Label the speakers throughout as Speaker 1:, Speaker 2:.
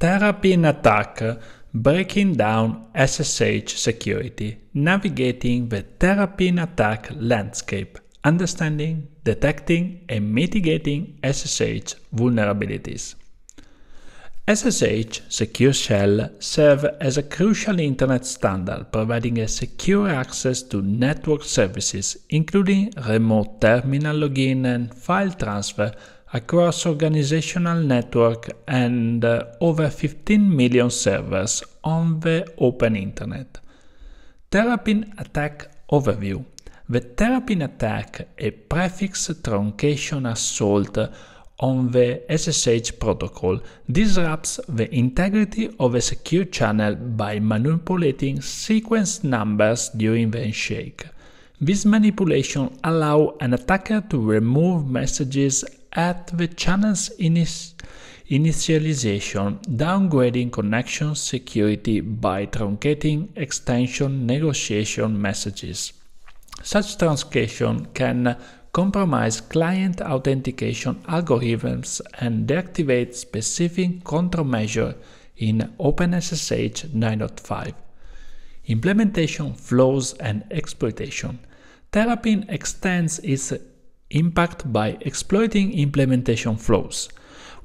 Speaker 1: Terrapin attack breaking down SSH security, navigating the Terrapin attack landscape, understanding, detecting, and mitigating SSH vulnerabilities. SSH Secure Shell serve as a crucial internet standard providing a secure access to network services including remote terminal login and file transfer across organizational network and uh, over 15 million servers on the open internet. Terrapin attack overview. The Terrapin attack, a prefix truncation assault on the SSH protocol, disrupts the integrity of a secure channel by manipulating sequence numbers during the handshake. This manipulation allows an attacker to remove messages at the channel's initialization, downgrading connection security by truncating extension negotiation messages. Such truncation can compromise client authentication algorithms and deactivate specific countermeasures in OpenSSH 9.5. Implementation flows and exploitation. Terrapin extends its impact by exploiting implementation flows.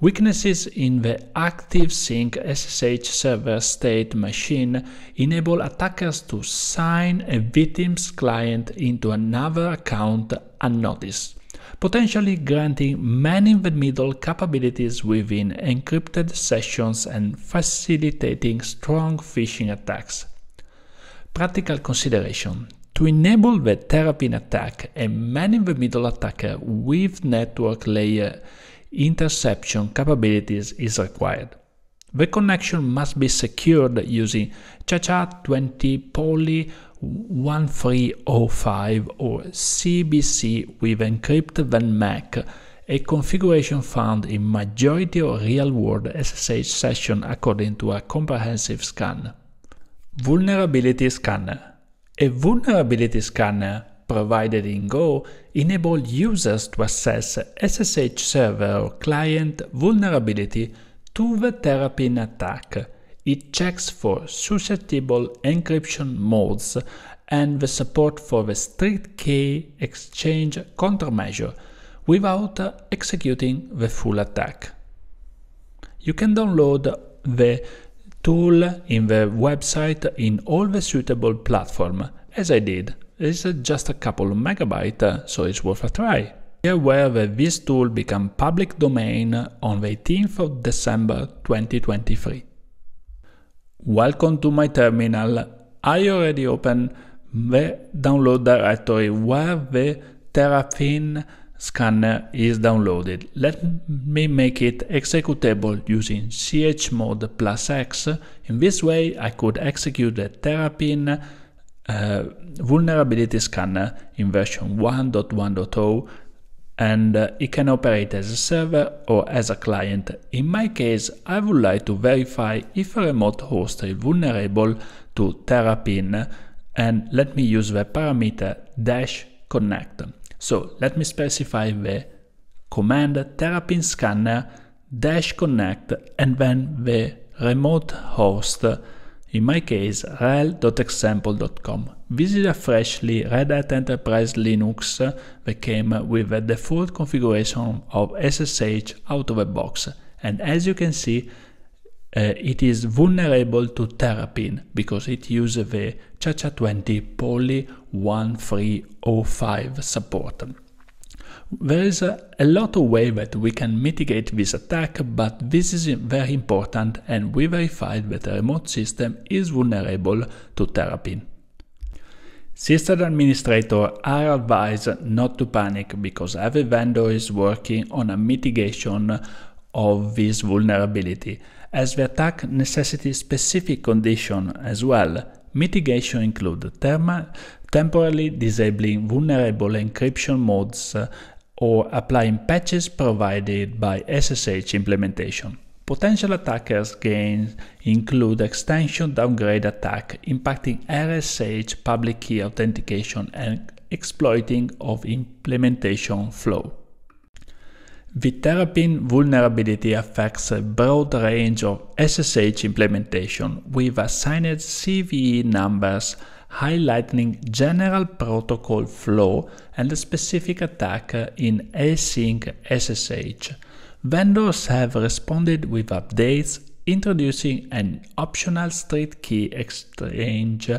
Speaker 1: Weaknesses in the Async SSH server state machine enable attackers to sign a victim's client into another account unnoticed, potentially granting man-in-the-middle capabilities within encrypted sessions and facilitating strong phishing attacks. Practical consideration to enable the Terrapin attack, a man-in-the-middle attacker with network layer interception capabilities is required. The connection must be secured using ChaCha20 Poly 1305 or CBC with encrypted then MAC, a configuration found in majority of real-world SSH sessions according to a comprehensive scan. Vulnerability Scanner a vulnerability scanner provided in Go enables users to assess SSH server or client vulnerability to the Terrapin attack. It checks for susceptible encryption modes and the support for the strict key exchange countermeasure without executing the full attack. You can download the tool in the website in all the suitable platform, as I did. It's just a couple of megabytes, so it's worth a try. Here where this tool become public domain on the 18th of December 2023. Welcome to my terminal. I already opened the download directory where the Terrapin scanner is downloaded. Let me make it executable using chmod plus x. In this way, I could execute the Terrapin uh, vulnerability scanner in version 1.1.0 and uh, it can operate as a server or as a client. In my case, I would like to verify if a remote host is vulnerable to Terrapin and let me use the parameter dash connect. So let me specify the command terrapin scanner dash connect and then the remote host, in my case rhel.example.com. This is a freshly Red Hat Enterprise Linux that came with a default configuration of SSH out of the box. And as you can see, uh, it is vulnerable to Terrapin because it uses the ChaCha20 Poly 1305 support. There is a, a lot of ways that we can mitigate this attack, but this is very important and we verified that the remote system is vulnerable to Terrapin. System administrators are advised not to panic because every vendor is working on a mitigation of this vulnerability, as the attack necessitates specific conditions as well. Mitigation include temporarily disabling vulnerable encryption modes uh, or applying patches provided by SSH implementation. Potential attackers' gains include extension downgrade attack impacting RSH public key authentication and exploiting of implementation flow. The Terrapin vulnerability affects a broad range of SSH implementation with assigned CVE numbers highlighting general protocol flow and a specific attack in async SSH. Vendors have responded with updates introducing an optional strict key exchange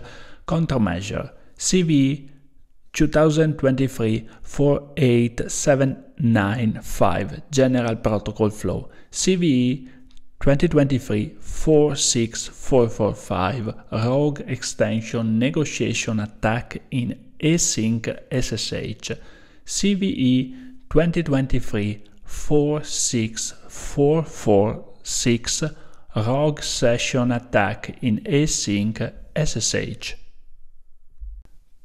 Speaker 1: countermeasure CVE 2023 48795 General Protocol Flow CVE 2023 46445 Rogue Extension Negotiation Attack in Async SSH CVE 2023 46446 Rogue Session Attack in Async SSH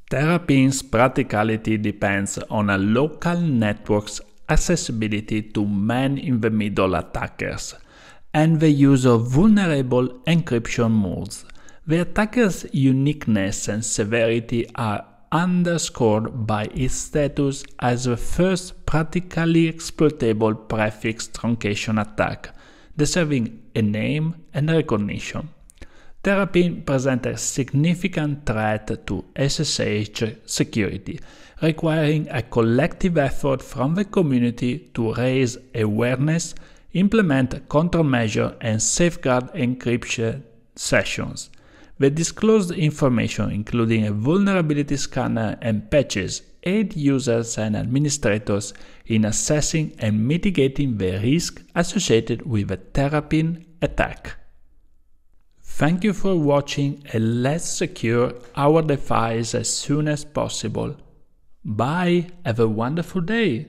Speaker 1: Terrapin's practicality depends on a local network's accessibility to man-in-the-middle attackers and the use of vulnerable encryption modes. The attacker's uniqueness and severity are underscored by its status as the first practically exploitable prefix truncation attack, deserving a name and recognition. Terrapin presents a significant threat to SSH security, requiring a collective effort from the community to raise awareness, implement countermeasures, and safeguard encryption sessions. The disclosed information, including a vulnerability scanner and patches, aid users and administrators in assessing and mitigating the risk associated with a Terrapin attack. Thank you for watching and let's secure our device as soon as possible. Bye, have a wonderful day!